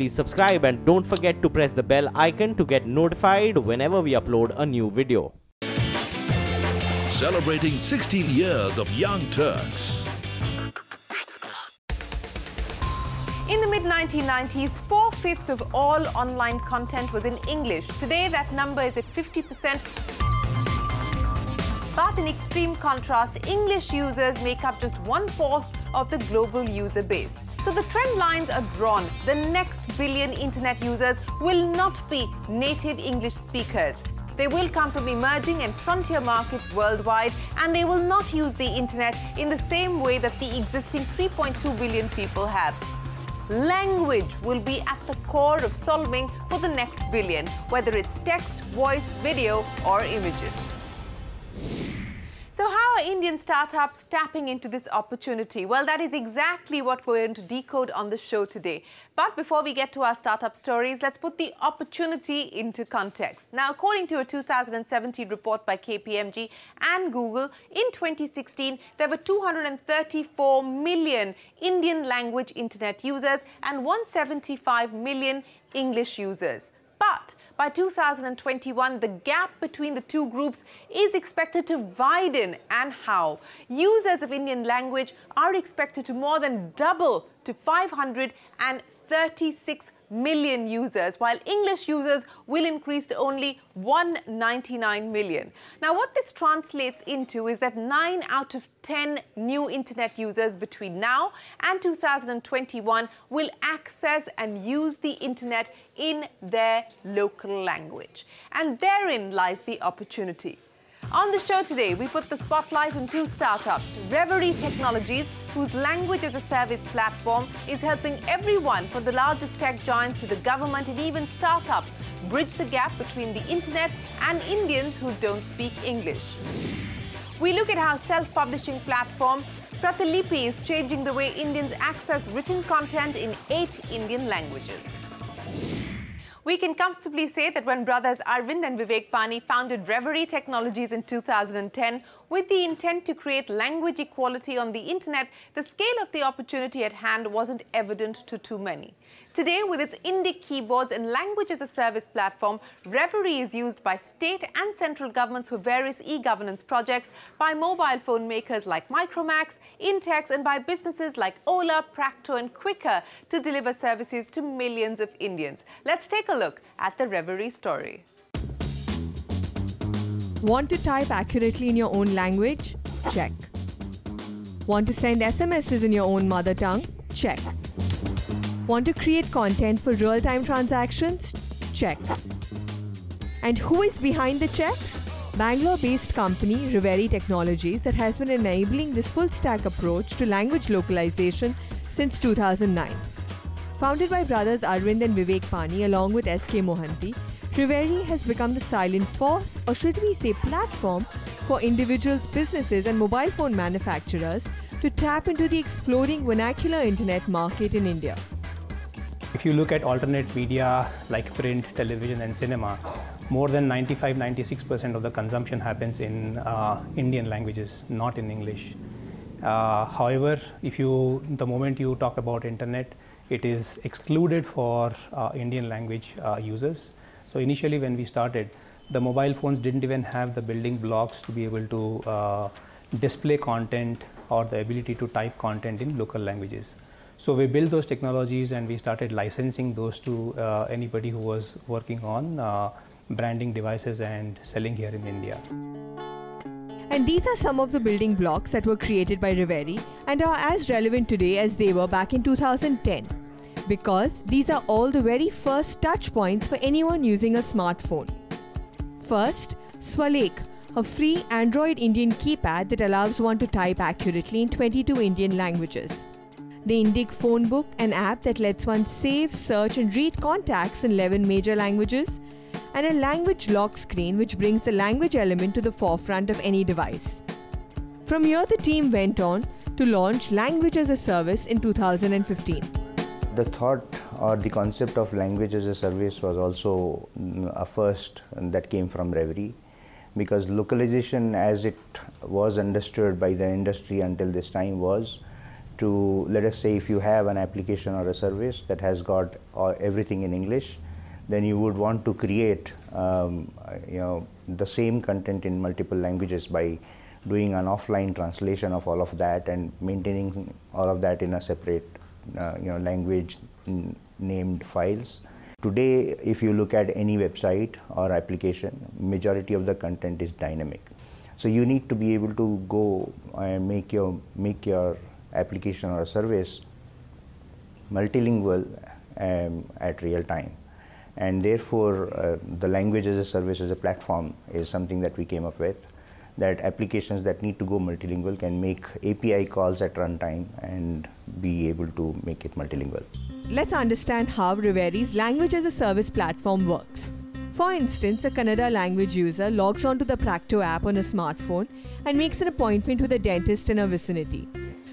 please subscribe and don't forget to press the bell icon to get notified whenever we upload a new video. Celebrating 16 years of Young Turks. In the mid 1990s, four fifths of all online content was in English. Today, that number is at 50%. But in extreme contrast, English users make up just one fourth of the global user base. So the trend lines are drawn. The next billion internet users will not be native English speakers. They will come from emerging and frontier markets worldwide, and they will not use the internet in the same way that the existing 3.2 billion people have. Language will be at the core of solving for the next billion, whether it's text, voice, video, or images. So how are Indian startups tapping into this opportunity? Well, that is exactly what we're going to decode on the show today. But before we get to our startup stories, let's put the opportunity into context. Now, according to a 2017 report by KPMG and Google, in 2016, there were 234 million Indian language internet users and 175 million English users. By 2021, the gap between the two groups is expected to widen. And how? Users of Indian language are expected to more than double to 536 million users, while English users will increase to only 199 million. Now, what this translates into is that 9 out of 10 new internet users between now and 2021 will access and use the internet in their local language. And therein lies the opportunity. On the show today, we put the spotlight on two startups, Reverie Technologies, whose language as a service platform is helping everyone from the largest tech giants to the government and even startups bridge the gap between the internet and Indians who don't speak English. We look at how self-publishing platform Pratilipi is changing the way Indians access written content in eight Indian languages. We can comfortably say that when brothers Arvind and Vivek Pani founded Reverie Technologies in 2010 with the intent to create language equality on the internet, the scale of the opportunity at hand wasn't evident to too many. Today, with its Indic keyboards and language as a service platform, Reverie is used by state and central governments for various e-governance projects, by mobile phone makers like Micromax, Intex, and by businesses like Ola, Practo, and Quikr to deliver services to millions of Indians. Let's take a look at the Reverie story. Want to type accurately in your own language? Check. Want to send SMSs in your own mother tongue? Check. Want to create content for real time transactions? Check. And who is behind the checks? Bangalore based company Reverie Technologies that has been enabling this full stack approach to language localization since 2009. Founded by brothers Arvind and Vivek Pani along with SK Mohanty, Reverie has become the silent force, or should we say platform, for individuals, businesses, and mobile phone manufacturers to tap into the exploding vernacular internet market in India. If you look at alternate media like print, television, and cinema, more than 95 96% of the consumption happens in uh, Indian languages, not in English. Uh, however, if you the moment you talk about internet, it is excluded for uh, Indian language uh, users. So initially when we started, the mobile phones didn't even have the building blocks to be able to uh, display content or the ability to type content in local languages. So we built those technologies and we started licensing those to uh, anybody who was working on uh, branding devices and selling here in India. And these are some of the building blocks that were created by Reverie and are as relevant today as they were back in 2010 because these are all the very first touch points for anyone using a smartphone. First, Swalekh, a free Android Indian keypad that allows one to type accurately in 22 Indian languages. The Indic phone book, an app that lets one save, search, and read contacts in 11 major languages, and a language lock screen which brings the language element to the forefront of any device. From here, the team went on to launch Language as a Service in 2015. The thought or the concept of language as a service was also mm, a first that came from Reverie because localization as it was understood by the industry until this time was to, let us say, if you have an application or a service that has got uh, everything in English, then you would want to create, um, you know, the same content in multiple languages by doing an offline translation of all of that and maintaining all of that in a separate, uh, you know, language named files. Today, if you look at any website or application, majority of the content is dynamic. So you need to be able to go and make your make your application or service multilingual um, at real time. And therefore, uh, the language as a service as a platform is something that we came up with that applications that need to go multilingual can make API calls at runtime and be able to make it multilingual. Let's understand how Reverie's language as a service platform works. For instance, a Kannada language user logs onto the Practo app on a smartphone and makes an appointment with a dentist in her vicinity.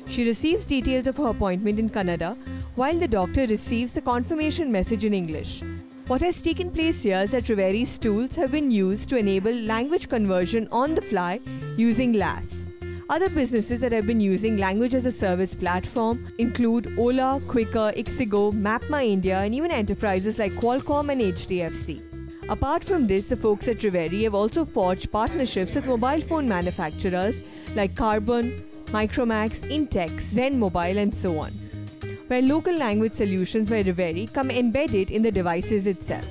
She receives details of her appointment in Kannada while the doctor receives a confirmation message in English. What has taken place here is that Reverie's tools have been used to enable language conversion on the fly using LAS. Other businesses that have been using language as a service platform include Ola, Quikr, Ixigo, MapMyIndia, and even enterprises like Qualcomm and HDFC. Apart from this, the folks at Reverie have also forged partnerships with mobile phone manufacturers like Karbonn, Micromax, Intex, Zen Mobile, and so on where local language solutions by Reverie come embedded in the devices itself.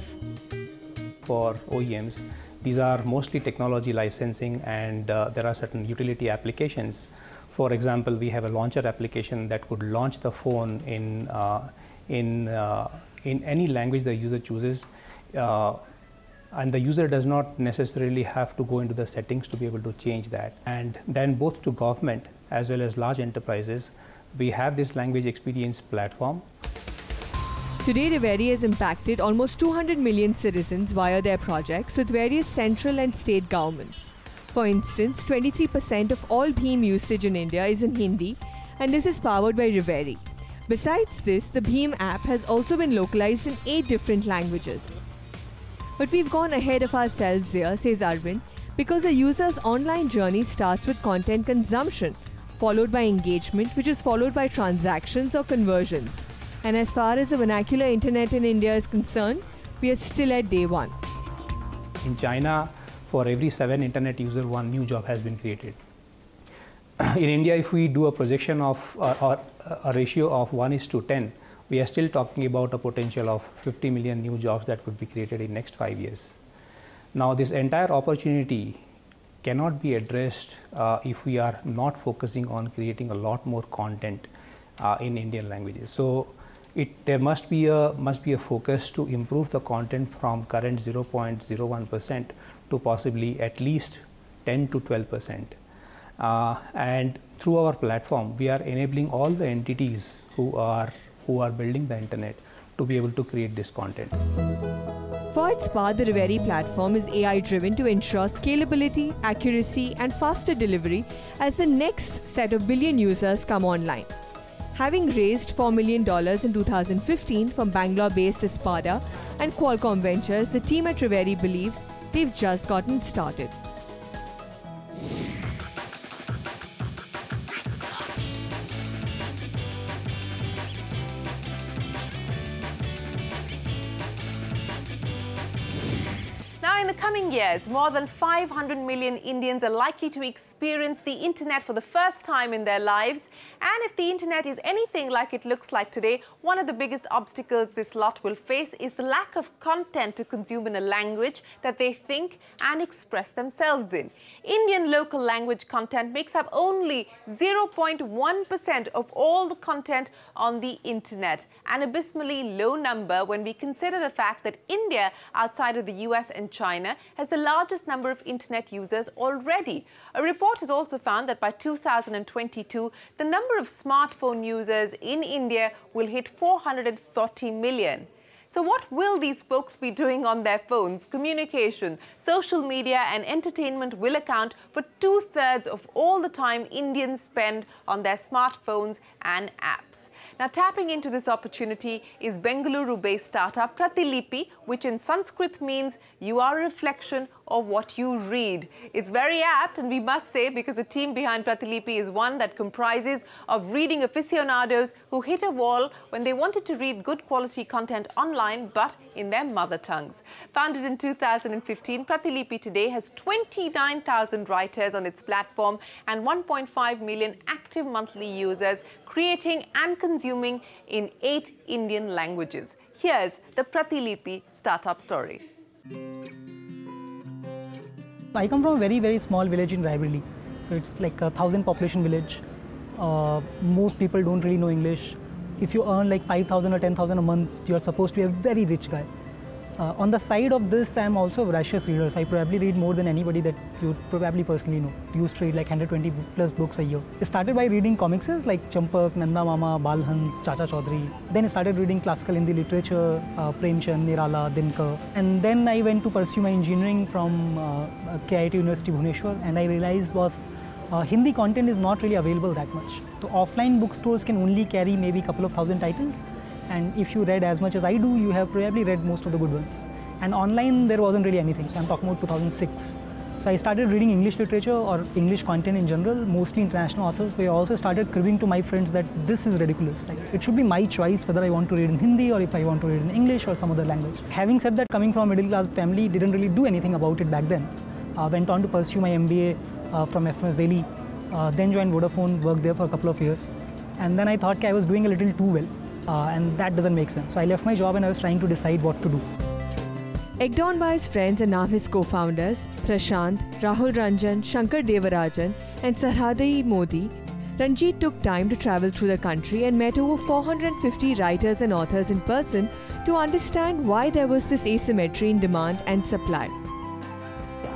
For OEMs, these are mostly technology licensing and uh, there are certain utility applications. For example, we have a launcher application that could launch the phone in, uh, in, uh, in any language the user chooses uh, and the user does not necessarily have to go into the settings to be able to change that. And then both to government as well as large enterprises, we have this language experience platform. Today, Reverie has impacted almost 200 million citizens via their projects with various central and state governments. For instance, 23% of all BHIM usage in India is in Hindi, and this is powered by Reverie. Besides this, the BHIM app has also been localized in 8 different languages. But we've gone ahead of ourselves here, says Arvind, because a user's online journey starts with content consumption followed by engagement, which is followed by transactions or conversions. And as far as the vernacular internet in India is concerned, we are still at day one. In China, for every seven internet user, one new job has been created. in India, if we do a projection of uh, or a ratio of 1 is to 10, we are still talking about a potential of 50 million new jobs that could be created in next five years. Now, this entire opportunity cannot be addressed uh, if we are not focusing on creating a lot more content uh, in Indian languages. So it, there must be a must be a focus to improve the content from current 0.01 percent to possibly at least 10 to 12 percent. Uh, and through our platform, we are enabling all the entities who are who are building the internet to be able to create this content. For its part, the Reverie platform is AI driven to ensure scalability, accuracy, and faster delivery as the next set of billion users come online. Having raised $4 million in 2015 from Bangalore based Aspada and Qualcomm Ventures, the team at Reverie believes they've just gotten started. Years, more than 500 million Indians are likely to experience the internet for the first time in their lives. And if the internet is anything like it looks like today, one of the biggest obstacles this lot will face is the lack of content to consume in a language that they think and express themselves in. Indian local language content makes up only 0.1% of all the content on the internet, an abysmally low number when we consider the fact that India, outside of the US and China, has the largest number of internet users already. A report has also found that by 2022, the number of smartphone users in India will hit 440 million. So what will these folks be doing on their phones? Communication, social media and entertainment will account for two-thirds of all the time Indians spend on their smartphones and apps. Now tapping into this opportunity is Bengaluru-based startup Pratilipi, which in Sanskrit means you are a reflection of what you read. It's very apt, and we must say, because the team behind Pratilipi is one that comprises of reading aficionados who hit a wall when they wanted to read good quality content online, but in their mother tongues. Founded in 2015, Pratilipi today has 29,000 writers on its platform and 1.5 million active monthly users, creating and consuming in eight Indian languages. Here's the Pratilipi startup story. I come from a very, very small village in Raebareli. So it's like a thousand population village. Uh, most people don't really know English. If you earn like 5,000 or 10,000 a month, you're supposed to be a very rich guy. Uh, on the side of this, I'm also a voracious reader. So I probably read more than anybody that you probably personally know. Used to read like 120 plus books a year. I started by reading comics like Champak, Nanda Mama, Balhans, Chacha Chaudhary. Then I started reading classical Hindi literature, uh, Premchand, Nirala, Dinkar. And then I went to pursue my engineering from uh, KIIT University Bhubaneswar and I realized was uh, Hindi content is not really available that much. So offline bookstores can only carry maybe a couple of thousand titles and if you read as much as I do, you have probably read most of the good ones. And online, there wasn't really anything. So I'm talking about 2006. So I started reading English literature or English content in general, mostly international authors. I also started cribbing to my friends that this is ridiculous. Like it should be my choice whether I want to read in Hindi or if I want to read in English or some other language. Having said that, coming from a middle class family, didn't really do anything about it back then. Uh, went on to pursue my MBA uh, from FMS Delhi. Uh, then joined Vodafone, worked there for a couple of years. And then I thought I was doing a little too well uh, and that doesn't make sense. So I left my job and I was trying to decide what to do. Egged on by his friends and now his co-founders, Prashant, Rahul Ranjan, Shankar Devarajan and Sarhadi Modi, Ranjit took time to travel through the country and met over 450 writers and authors in person to understand why there was this asymmetry in demand and supply.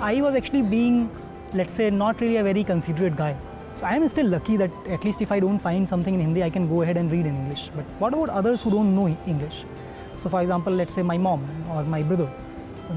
I was actually being, let's say, not really a very considerate guy. So I am still lucky that at least if I don't find something in Hindi, I can go ahead and read in English. But what about others who don't know English? So for example, let's say my mom or my brother,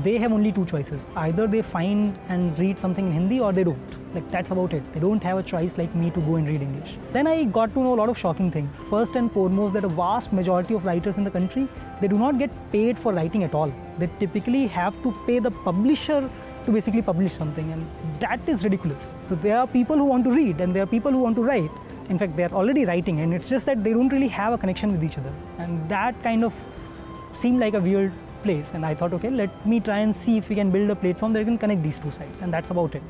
they have only two choices. Either they find and read something in Hindi or they don't. Like that's about it. They don't have a choice like me to go and read English. Then I got to know a lot of shocking things. First and foremost, that a vast majority of writers in the country, they do not get paid for writing at all. They typically have to pay the publisher to basically publish something and that is ridiculous. So there are people who want to read and there are people who want to write. In fact, they are already writing and it's just that they don't really have a connection with each other. And that kind of seemed like a weird place and I thought, okay, let me try and see if we can build a platform that can connect these two sides and that's about it.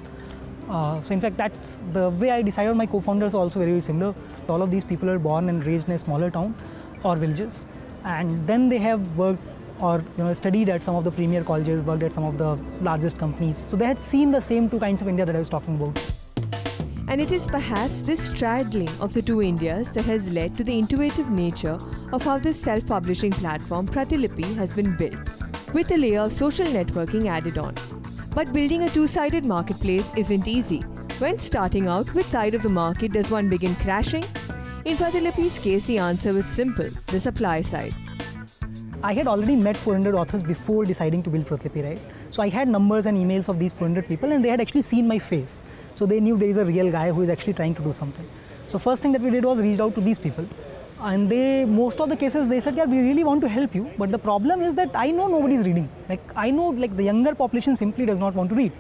Uh, so in fact, that's the way I decided my co-founders are also very, very similar. All of these people are born and raised in a smaller town or villages and then they have worked or you know, studied at some of the premier colleges, worked at some of the largest companies. So they had seen the same two kinds of India that I was talking about. And it is perhaps this straddling of the two Indias that has led to the intuitive nature of how this self publishing platform Pratilipi has been built, with a layer of social networking added on. But building a two sided marketplace isn't easy. When starting out, which side of the market does one begin crashing? In Pratilipi's case, the answer was simple the supply side. I had already met 400 authors before deciding to build Pratilipi, right? So I had numbers and emails of these 400 people and they had actually seen my face. So they knew there is a real guy who is actually trying to do something. So first thing that we did was reached out to these people. And they, most of the cases, they said, yeah, we really want to help you. But the problem is that I know nobody is reading. Like I know like the younger population simply does not want to read.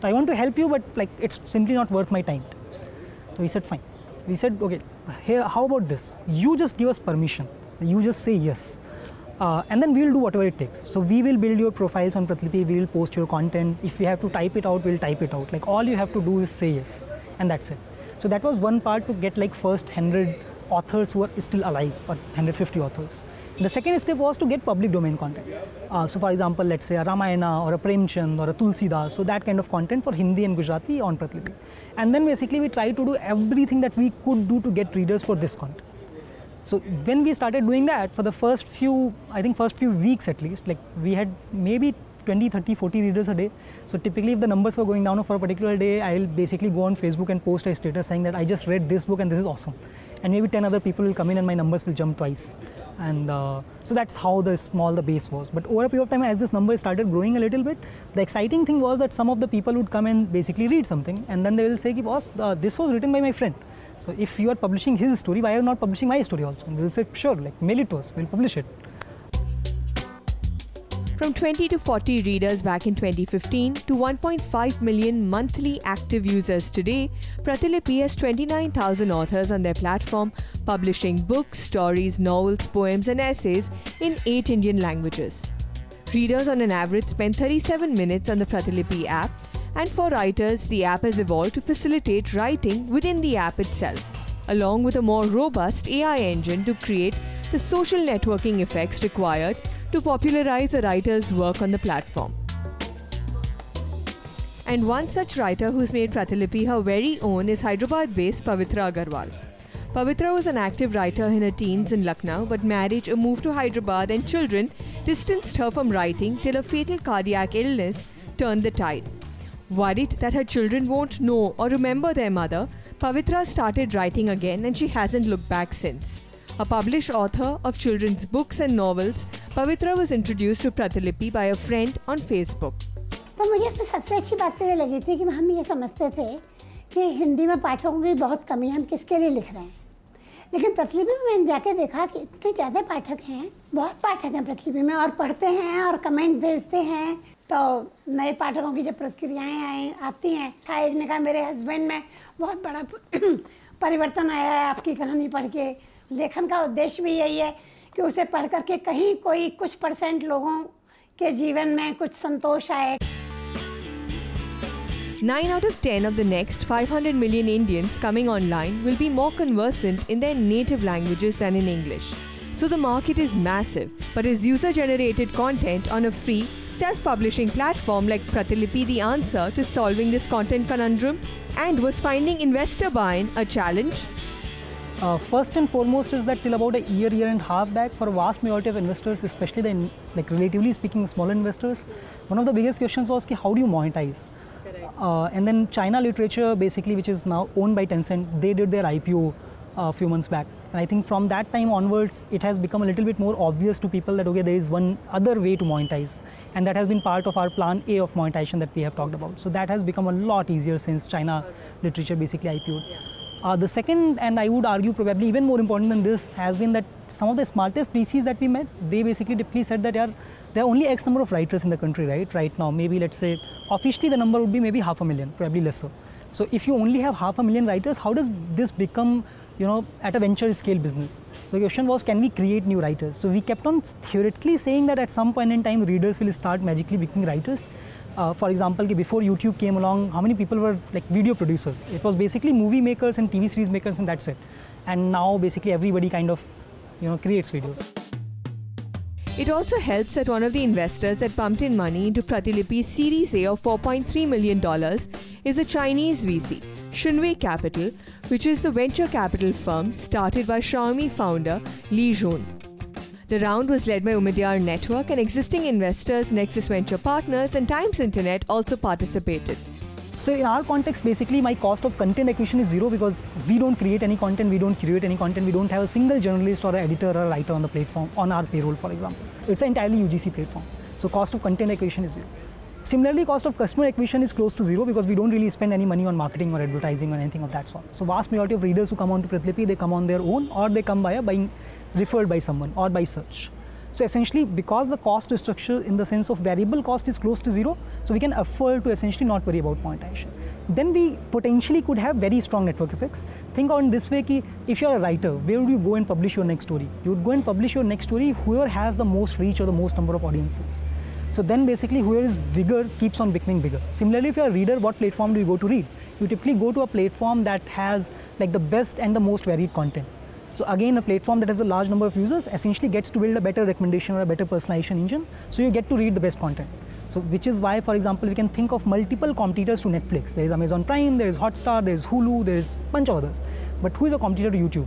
So I want to help you, but like it's simply not worth my time. So we said, fine. We said, okay, here, how about this? You just give us permission. You just say yes. Uh, and then we'll do whatever it takes. So we will build your profiles on Pratilipi, we will post your content. If we have to type it out, we'll type it out. Like all you have to do is say yes, and that's it. So that was one part to get like first 100 authors who are still alive, or 150 authors. The second step was to get public domain content. Uh, so for example, let's say a Ramayana or a Premchand or a Tulsidas, so that kind of content for Hindi and Gujarati on Pratilipi. And then basically we tried to do everything that we could do to get readers for this content. So when we started doing that, for the first few, I think first few weeks at least, like we had maybe 20, 30, 40 readers a day. So typically if the numbers were going down for a particular day, I'll basically go on Facebook and post a status saying that I just read this book and this is awesome. And maybe 10 other people will come in and my numbers will jump twice. And uh, so that's how the small the base was. But over a period of time, as this number started growing a little bit, the exciting thing was that some of the people would come and basically read something and then they will say, boss, uh, this was written by my friend. So if you are publishing his story, why are you not publishing my story also? And we'll say, sure, like mail it to us, we'll publish it. From 20 to 40 readers back in 2015 to 1.5 million monthly active users today, Pratilipi has 29,000 authors on their platform, publishing books, stories, novels, poems, and essays in eight Indian languages. Readers on an average spend 37 minutes on the Pratilipi app, and for writers, the app has evolved to facilitate writing within the app itself, along with a more robust AI engine to create the social networking effects required to popularize a writer's work on the platform. And one such writer who's made Pratilipi her very own is Hyderabad based Pavitra Agarwal. Pavitra was an active writer in her teens in Lucknow, but marriage, a move to Hyderabad, and children distanced her from writing till a fatal cardiac illness turned the tide. Worried that her children won't know or remember their mother, Pavitra started writing again and she hasn't looked back since. A published author of children's books and novels, Pavitra was introduced to Pratilipi by a friend on Facebook. तो मुझे तो सबसे अच्छी बात तो ये लगी थी कि हम ये समझते थे कि हिंदी में पाठकों की बहुत कमी है हम किसके लिए लिख रहे हैं लेकिन प्रतिलिपि में मैंने जाके देखा कि इतने ज़्यादा पाठक हैं बहुत पाठक हैं प्रतिलिपि में और पढ़ते हैं और कमेंट भेजते हैं तो नए पाठकों की जब प्रतिक्रियाएँ आई आती हैं था एक ने कहा मेरे हस्बैंड में बहुत बड़ा परिवर्तन आया है आपकी कहानी पढ़ के लेखन का उद्देश्य भी यही है कि उसे पढ़ करके कहीं कोई कुछ परसेंट लोगों के जीवन में कुछ संतोष आए 9 out of 10 of the next 500 million Indians coming online will be more conversant in their native languages than in English. So the market is massive, but is user generated content on a free, self publishing platform like Pratilipi the answer to solving this content conundrum? And was finding investor buy-in a challenge? Uh, first and foremost is that till about a year, year and a half back, for a vast majority of investors, especially the like relatively speaking small investors, one of the biggest questions was how do you monetize? Uh, and then China Literature, basically, which is now owned by Tencent, they did their IPO a uh, few months back. And I think from that time onwards, it has become a little bit more obvious to people that okay, there is one other way to monetize, and that has been part of our plan A of monetization that we have talked about. So that has become a lot easier since China Literature basically IPO'd. Uh, the second, and I would argue probably even more important than this, has been that some of the smartest VCs that we met, they basically typically said that yeah, there are only X number of writers in the country, right? Right now, maybe let's say officially the number would be maybe half a million, probably lesser. So if you only have half a million writers, how does this become, you know, at a venture scale business? The question was, can we create new writers? So we kept on theoretically saying that at some point in time, readers will start magically becoming writers. Uh, for example, before YouTube came along, how many people were like video producers? It was basically movie makers and TV series makers, and that's it. And now basically everybody kind of, you know, creates videos. It also helps that one of the investors that pumped in money into Pratilipi's Series A of $4.3 million is a Chinese VC, Shunwei Capital, which is the venture capital firm started by Xiaomi founder Lei Jun. The round was led by Omidyar Network and existing investors Nexus Venture Partners and Times Internet also participated. So in our context, basically my cost of content acquisition is zero because we don't create any content, we don't curate any content, we don't have a single journalist or editor or writer on the platform on our payroll, for example. It's an entirely UGC platform. So cost of content acquisition is zero. Similarly, cost of customer acquisition is close to zero because we don't really spend any money on marketing or advertising or anything of that sort. So vast majority of readers who come on to Pratilipi, they come on their own or they come by a buying referred by someone or by search. So essentially, because the cost structure in the sense of variable cost is close to zero, so we can afford to essentially not worry about monetization. Then we potentially could have very strong network effects. Think on this way, ki if you're a writer, where would you go and publish your next story? You would go and publish your next story whoever has the most reach or the most number of audiences. So then basically whoever is bigger keeps on becoming bigger. Similarly, if you're a reader, what platform do you go to read? You typically go to a platform that has like the best and the most varied content. So again, a platform that has a large number of users essentially gets to build a better recommendation or a better personalization engine. So you get to read the best content. So which is why, for example, we can think of multiple competitors to Netflix. There is Amazon Prime, there is Hotstar, there is Hulu, there is a bunch of others. But who is a competitor to YouTube?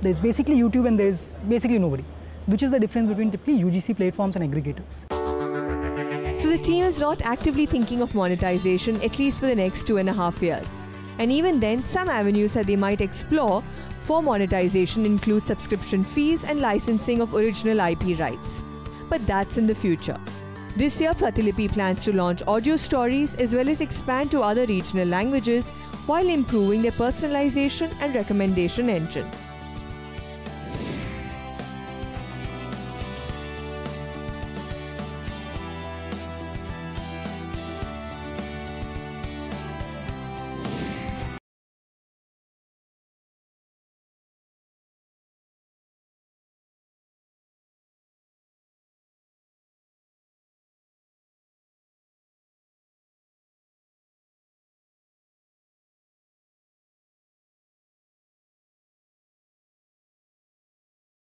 There is basically YouTube and there is basically nobody. Which is the difference between typically UGC platforms and aggregators. So the team is not actively thinking of monetization at least for the next two and a half years. And even then, some avenues that they might explore for monetization include subscription fees and licensing of original IP rights. But that's in the future. This year, Pratilipi plans to launch audio stories as well as expand to other regional languages while improving their personalization and recommendation engine.